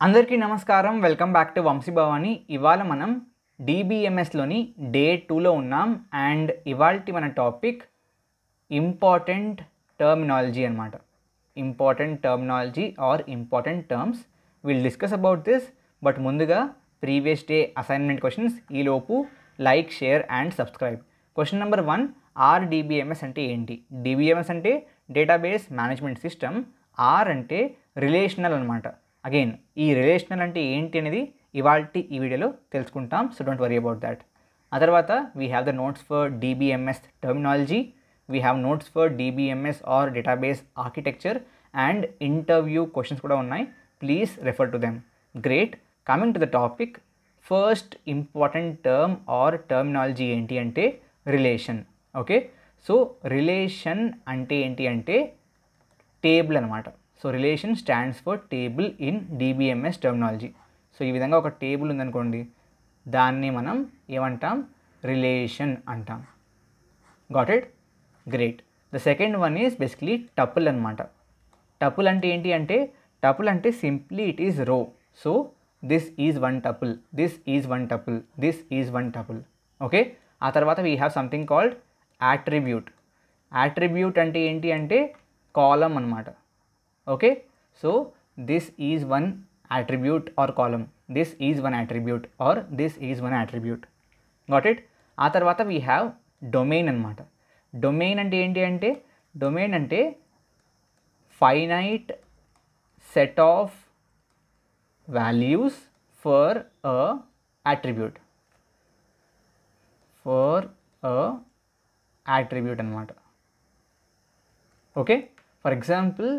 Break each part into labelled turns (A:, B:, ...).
A: అందరికీ నమస్కారం. Welcome back to Vamshi Bhavani. ఇవాళ మనం డిబిఎంఎస్లోని డే టూలో ఉన్నాం. అండ్ ఇవాళ మన టాపిక్ ఇంపార్టెంట్ టర్మినాలజీ అనమాట important terminology or important terms. Will discuss about this. But ముందుగా ప్రీవియస్ డే అసైన్మెంట్ క్వశ్చన్స్. ఈలోపు like share and subscribe. Question number one R DBMS అంటే ఏంటి? డిబిఎంఎస్ అంటే డేటాబేస్ మేనేజ్మెంట్ సిస్టమ్. ఆర్ అంటే relational అనమాట again ఈ relational అంటే ఏంటి అనేది ఇవాళ ఈ వీడియోలో తెలుసుకుంటాం so don't worry about that ఆ తర్వాత we have the notes for DBMS terminology we have notes for DBMS or database architecture and interview questions కూడా ఉన్నాయి. Please refer to them great coming to the topic first important term or terminology ఏంటి అంటే relation okay so relation అంటే ఏంటి అంటే table అనమాట so relation stands for table in DBMS terminology so ఈ విధంగా ఒక టేబుల్ ఉందనుకోండి దాన్ని మనం ఏమంటాం? రిలేషన్ అంటాం. Got it great the second one is basically tuple అనమాట టపుల్ అంటే ఏంటి అంటే టపుల్ అంటే simply it is row so this is one tuple this is one tuple this is one tuple okay ఆ తర్వాత we have something called attribute attribute అంటే ఏంటి అంటే కాలం అనమాట okay so this is one attribute or column this is one attribute or this is one attribute got it ఆ తర్వాత we have domain అనమాట domain అంటే ఏంటి అంటే డొమైన్ అంటే finite set of values for a attribute for a attribute అనమాట okay for example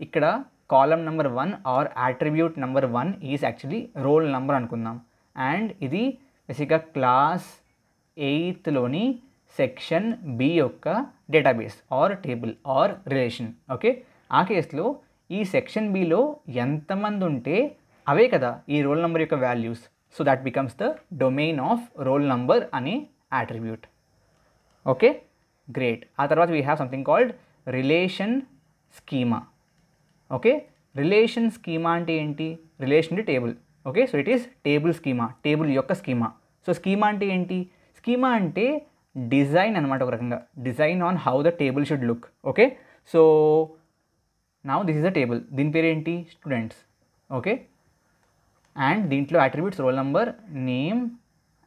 A: ఇక్కడ column number one or attribute number one is actually roll number అనుకుందాం. అండ్ ఇది బేసిక్గా క్లాస్ ఎయిత్లోని సెక్షన్ బి యొక్క database or table or relation okay ఆ కేసులో ఈ సెక్షన్ బిలో ఎంతమంది ఉంటే అవే కదా ఈ రోల్ నెంబర్ యొక్క values so that becomes the domain of roll number అనే యాట్రిబ్యూట్ ఓకే గ్రేట్ ఆ తర్వాత we have something called relation schema okay? Relation schema అంటే ఏంటి? Relation to table. Okay? So it is table schema table యొక్క schema. So schema అంటే ఏంటి? Schema అంటే design అనమాట ఒక రకంగా. Design on how the table should look. Okay? So నా దిస్ ఇస్ ద టేబుల్. దీని పేరు ఏంటి? స్టూడెంట్స్. ఓకే? అండ్ దీంట్లో attributes roll number name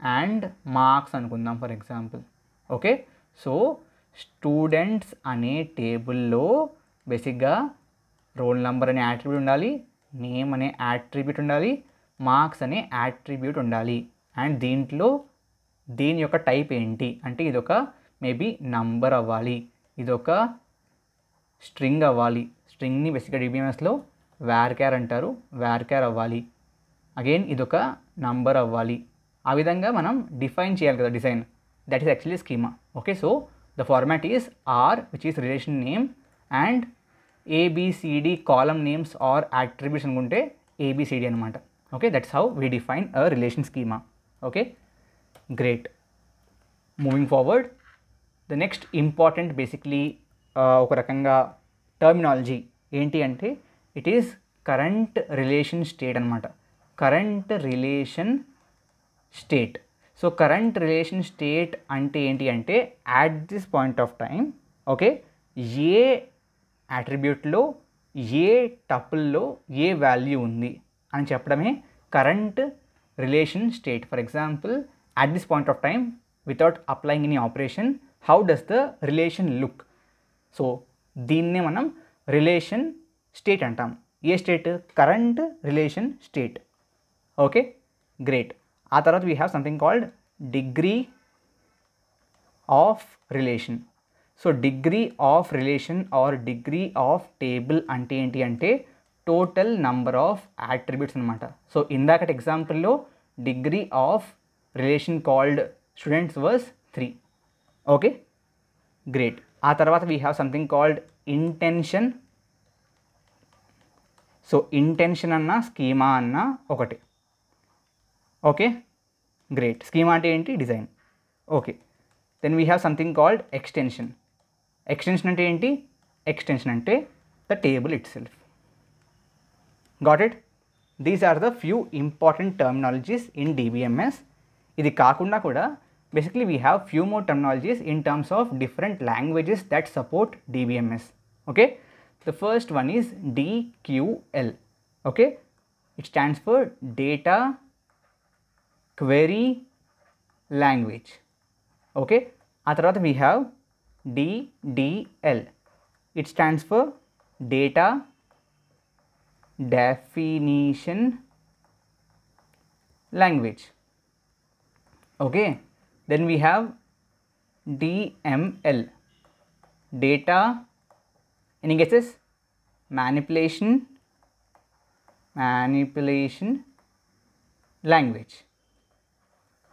A: and marks అనుకుందాం for example. Okay? So students అనే టేబుల్లో బేసిక్గా రోల్ నెంబర్ అనే యాట్రిబ్యూట్ ఉండాలి నేమ్ అనే యాట్రిబ్యూట్ ఉండాలి మార్క్స్ అనే యాట్రిబ్యూట్ ఉండాలి. అండ్ దీంట్లో దీని యొక్క టైప్ ఏంటి? అంటే ఇదొక మేబీ నంబర్ అవ్వాలి ఇదొక స్ట్రింగ్ అవ్వాలి. స్ట్రింగ్ని బేసిక్గా డిబిఎంఎస్లో వేర్ క్యార్ అంటారు వేర్ క్యార్ అవ్వాలి. అగైన్ ఇదొక నంబర్ అవ్వాలి. ఆ విధంగా మనం డిఫైన్ చేయాలి కదా design that is actually schema okay so the format is or which is relation name and A B C D column names or attributes అనుకుంటే ఏబిసిడి అనమాట okay that's how we define a relation schema okay great moving forward the next important basically ఒక రకంగా terminology ఏంటి అంటే it is current relation state అనమాట current relation state so current relation state అంటే ఏంటి అంటే at this point of time okay ఏ యాట్రిబ్యూట్లో ఏ టపుల్లో ఏ వాల్యూ ఉంది అని చెప్పడమే current relation state. For example at this point of time without applying any operation how does the relation look so దీన్నే మనం రిలేషన్ స్టేట్ అంటాం. A state current relation state okay great ఆ తర్వాత we have something called degree of relation so degree of relation or degree of table అంటే ఏంటి అంటే total number of attributes అనమాట so ఇందాకటి ఎగ్జాంపుల్లో degree of relation called students was three okay great ఆ తర్వాత we have something called intension so intension అన్న schema అన్న ఒకటి. ఓకే గ్రేట్ స్కీమా అంటే ఏంటి? Design okay then we have something called extension extension అంటే ఏంటి? ఎక్స్టెన్షన్ అంటే the table itself got it these are the few important terminologies in DBMS ఇది కాకుండా కూడా basically we have few more terminologies in terms of different languages that support DBMS okay the first one is DQL okay it stands for data query language okay ఆ తర్వాత we have DDL. It stands for Data Definition Language. Okay. Then we have DML. Data, any guesses? Manipulation, manipulation language.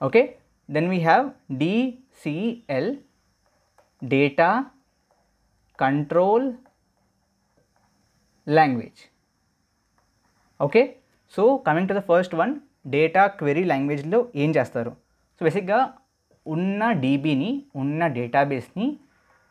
A: Okay. Then we have DCL data control language. Okay so coming to the first one data query లాంగ్వేజ్లో ఏం చేస్తారు? So బేసిక్గా ఉన్న డీబీని ఉన్న డేటాబేస్ని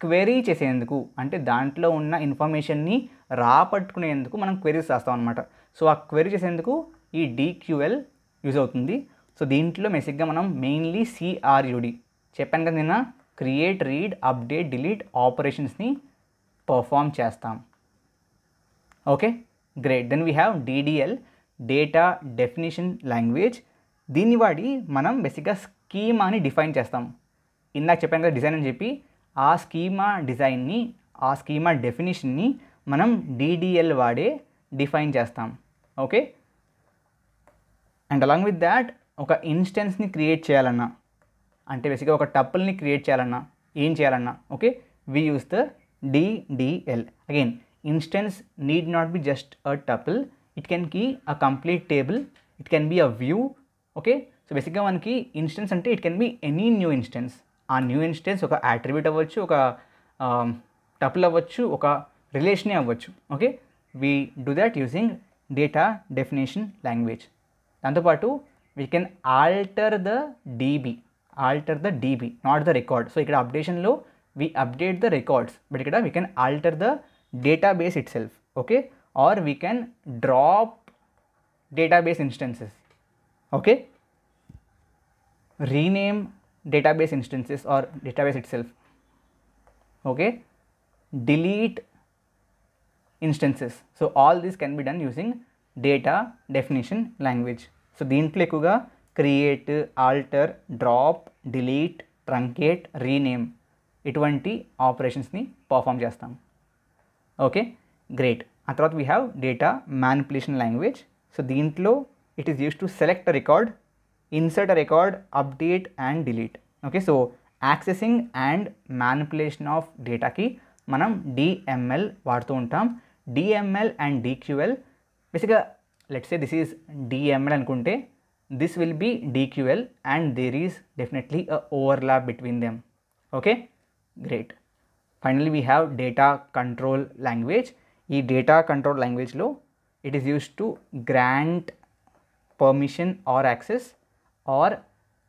A: query చేసేందుకు అంటే దాంట్లో ఉన్న ఇన్ఫర్మేషన్ని రాపట్టుకునేందుకు మనం క్వెరీస్ రాస్తాం అనమాట సో ఆ క్వెరీ చేసేందుకు ఈ డీక్యూఎల్ యూజ్ అవుతుంది. సో దీంట్లో బేసిక్గా మనం మెయిన్లీ సిఆర్యుడి చెప్పాను కదా నిన్న? క్రియేట్ రీడ్ అప్డేట్ డిలీట్ ఆపరేషన్స్ని పర్ఫామ్ చేస్తాం. Okay great then we have DDL data definition language దీన్ని వాడి మనం బేసిక్గా స్కీమాని డిఫైన్ చేస్తాం. ఇందాక చెప్పాను కదా డిజైన్ అని చెప్పి ఆ స్కీమా డిజైన్ని ఆ స్కీమా డెఫినేషన్ని మనం డీడీఎల్ వాడే డిఫైన్ చేస్తాం. Okay and along with that ఒక ఇన్స్టెన్స్ని క్రియేట్ చేయాలన్నా. అంటే బేసిక్గా ఒక టప్పుల్ని క్రియేట్ చేయాలన్నా ఏం చేయాలన్నా okay we use the DDL again instance need not be just a tuple it can key a complete table it can be a view okay so బేసిక్గా మనకి ఇన్స్టెన్స్ అంటే it can be any new instance ఆ new instance ఒక attribute అవ్వచ్చు ఒక tuple అవ్వచ్చు ఒక రిలేషనే అవ్వచ్చు okay we do that using data definition language దాంతోపాటు we can alter the DB alter the DB not the record so ఇక్కడ అప్డేషన్లో we update the records but ఇక్కడ we can alter the database itself okay or we can drop database instances okay rename database instances or database itself okay delete instances so all this can be done using data definition language so దీంట్లో ఎక్కువగా create alter drop Delete truncate rename ఇటువంటి ఆపరేషన్స్ని perform చేస్తాం. Okay? Great. ఆ తర్వాత we have data manipulation language so దీంట్లో it is use to select a record insert a record update and delete okay so accessing and manipulation of డేటాకి మనం DML వాడుతూ ఉంటాం. DML and DQL బేసిక్గా let's say this is DML అనుకుంటే this will be DQL and there is definitely a overlap between them okay great finally we have data control language ఈ data control లాంగ్వేజ్లో it is use to grant permission or access or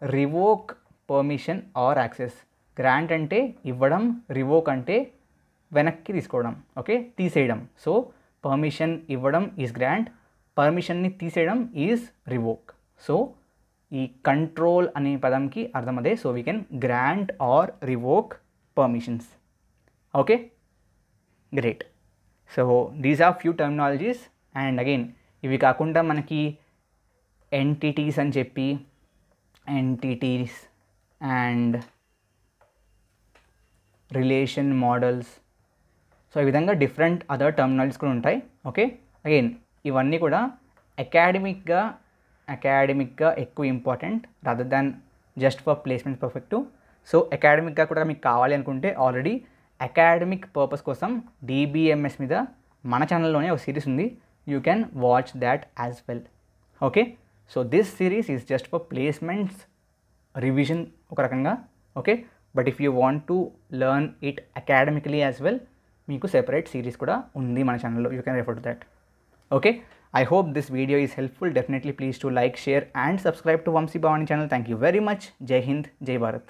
A: revoke permission or access grant అంటే ఇవ్వడం revoke అంటే వెనక్కి తీసుకోవడం okay తీసేయడం so permission ఇవ్వడం is grant పర్మిషన్ని తీసేయడం ఈజ్ రివోక్ సో ఈ కంట్రోల్ అనే పదంకి అర్థం అదే so we can grant or revoke permissions okay great so these are few terminologies and again ఇవి కాకుండా మనకి ఎంటిటీస్ అని చెప్పి entities and relation models so ఈ విధంగా డిఫరెంట్ అదర్ టర్మినాలజీస్ కూడా ఉంటాయి. ఓకే అగైన్ ఇవన్నీ కూడా అకాడమిక్గా అకాడమిక్గా ఎక్కువ important rather than just for placement perfect. So అకాడమిక్గా కూడా మీకు కావాలి అనుకుంటే ఆల్రెడీ అకాడమిక్ పర్పస్ కోసం డీబీఎంఎస్ మీద మన ఛానల్లోనే ఒక సిరీస్ ఉంది. You can watch that as well. Okay? So this series is just for placements revision ఒక రకంగా. Okay? But if you want to learn it academically as well మీకు separate series కూడా ఉంది మన ఛానల్లో. You can refer to that. Okay? I hope this video is helpful. Definitely please to like, share and subscribe to Vamsi Bhavani channel. Thank you very much. Jai Hind, Jai Bharat.